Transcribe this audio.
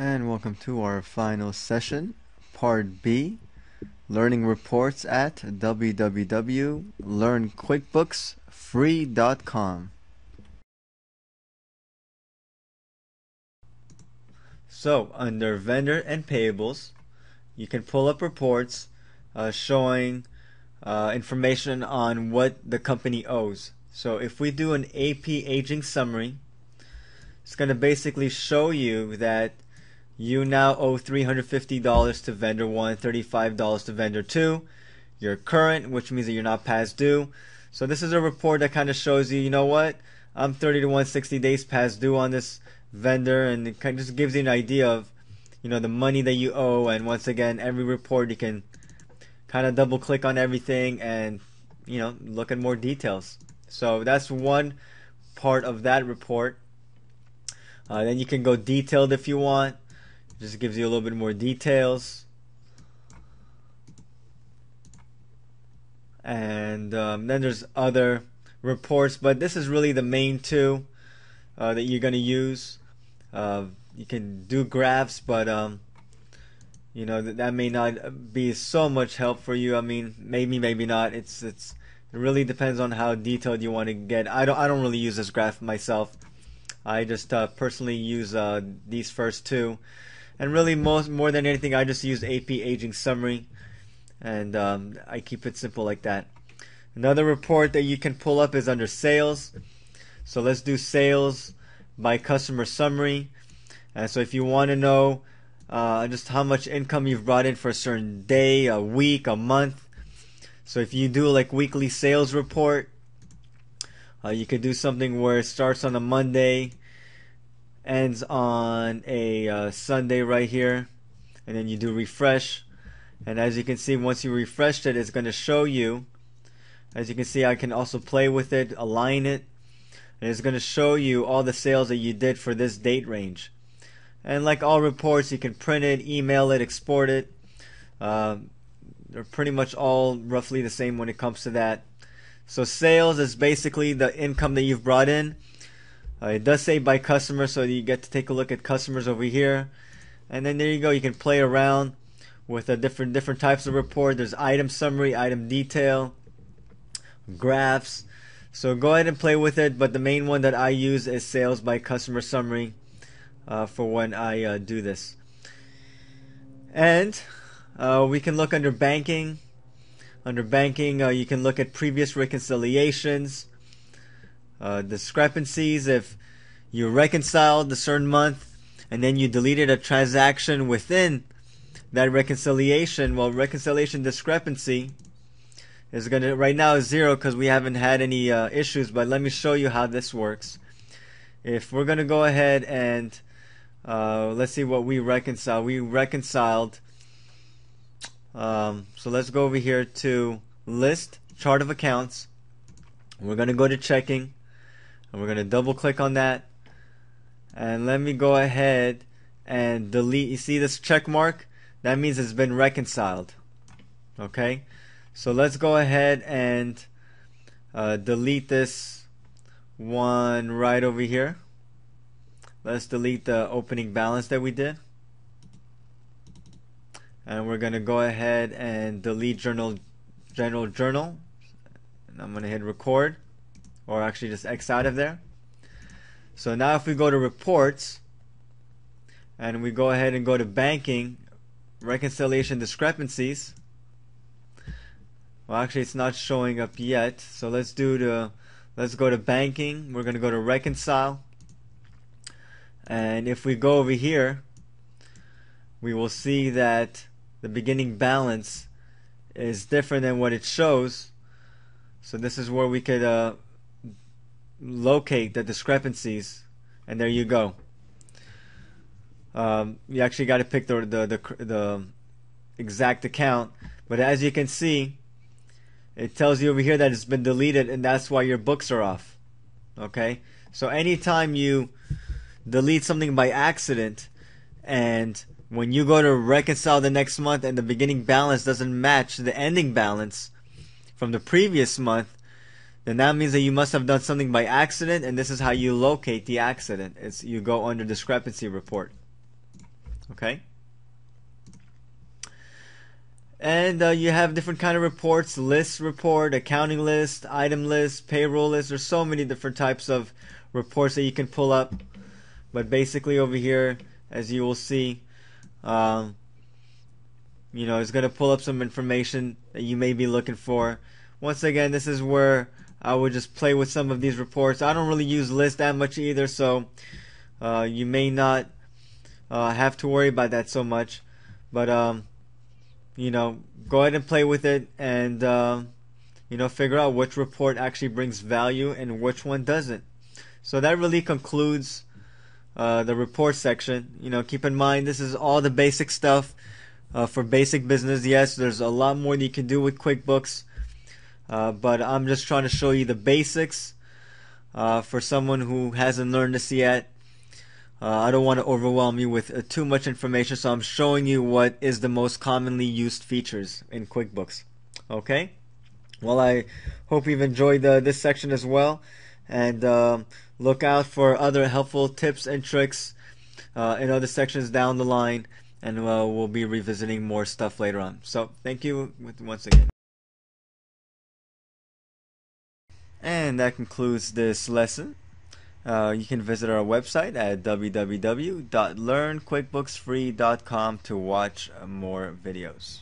And welcome to our final session, Part B, Learning Reports at www.learnquickbooksfree.com. So, under Vendor and Payables, you can pull up reports uh, showing uh, information on what the company owes. So, if we do an AP aging summary, it's going to basically show you that you now owe $350 to vendor 1, $35 to vendor 2. You're current, which means that you're not past due. So this is a report that kind of shows you, you know what? I'm 30 to 160 days past due on this vendor and it kind of just gives you an idea of, you know, the money that you owe and once again, every report you can kind of double click on everything and, you know, look at more details. So that's one part of that report. Uh, then you can go detailed if you want. Just gives you a little bit more details. And um, then there's other reports, but this is really the main two uh, that you're going to use. Uh, you can do graphs, but um, you know that, that may not be so much help for you. I mean, maybe, maybe not. It's it's it really depends on how detailed you want to get. I don't I don't really use this graph myself. I just uh, personally use uh, these first two and really most more than anything I just use AP aging summary. And um, I keep it simple like that. Another report that you can pull up is under sales. So let's do sales by customer summary. And so if you want to know uh, just how much income you've brought in for a certain day a week a month. So if you do like weekly sales report uh, you could do something where it starts on a Monday ends on a uh, Sunday right here and then you do refresh. And as you can see once you refresh it it's going to show you. As you can see I can also play with it align it and it's going to show you all the sales that you did for this date range. And like all reports you can print it email it export it. Uh, they're pretty much all roughly the same when it comes to that. So sales is basically the income that you've brought in uh, it does say by customer, so you get to take a look at customers over here. And then there you go. You can play around with a different different types of report. There's item summary, item detail, graphs. So go ahead and play with it. But the main one that I use is sales by customer summary uh, for when I uh, do this. And uh, we can look under banking. Under banking, uh, you can look at previous reconciliations uh, discrepancies if you reconciled a certain month and then you deleted a transaction within that reconciliation. Well, reconciliation discrepancy is going to right now is zero because we haven't had any uh, issues. But let me show you how this works. If we're going to go ahead and uh, let's see what we reconcile. We reconciled. Um, so let's go over here to list chart of accounts. We're going to go to checking and we're going to double click on that. And let me go ahead and delete. You see this check mark? That means it's been reconciled. Okay? So let's go ahead and uh, delete this one right over here. Let's delete the opening balance that we did. And we're gonna go ahead and delete journal general journal. And I'm gonna hit record or actually just X out of there. So now if we go to reports and we go ahead and go to banking, reconciliation discrepancies, well actually it's not showing up yet. So let's do the, let's go to banking. We're going to go to reconcile. And if we go over here, we will see that the beginning balance is different than what it shows. So this is where we could uh, locate the discrepancies, and there you go. Um, you actually got to pick the, the, the the exact account, but as you can see, it tells you over here that it's been deleted, and that's why your books are off. Okay, so anytime you delete something by accident, and when you go to reconcile the next month and the beginning balance doesn't match the ending balance from the previous month, then that means that you must have done something by accident, and this is how you locate the accident. It's you go under discrepancy report. Okay. And uh, you have different kind of reports, list report, accounting list, item list, payroll list. There's so many different types of reports that you can pull up. But basically over here, as you will see, um, you know, it's going to pull up some information that you may be looking for. Once again, this is where I would just play with some of these reports. I don't really use list that much either, so uh, you may not uh, have to worry about that so much. But um, you know, go ahead and play with it and uh, you know figure out which report actually brings value and which one doesn't. So that really concludes uh, the report section. You know, keep in mind this is all the basic stuff uh, for basic business. Yes, there's a lot more that you can do with QuickBooks, uh, but I'm just trying to show you the basics uh, for someone who hasn't learned this yet. Uh, I don't want to overwhelm you with uh, too much information, so I'm showing you what is the most commonly used features in QuickBooks. Okay? Well, I hope you've enjoyed uh, this section as well, and um, look out for other helpful tips and tricks in other sections down the line, and we'll be revisiting more stuff later on. So, thank you once again. And that concludes this lesson. Uh, you can visit our website at www.learnquickbooksfree.com to watch more videos.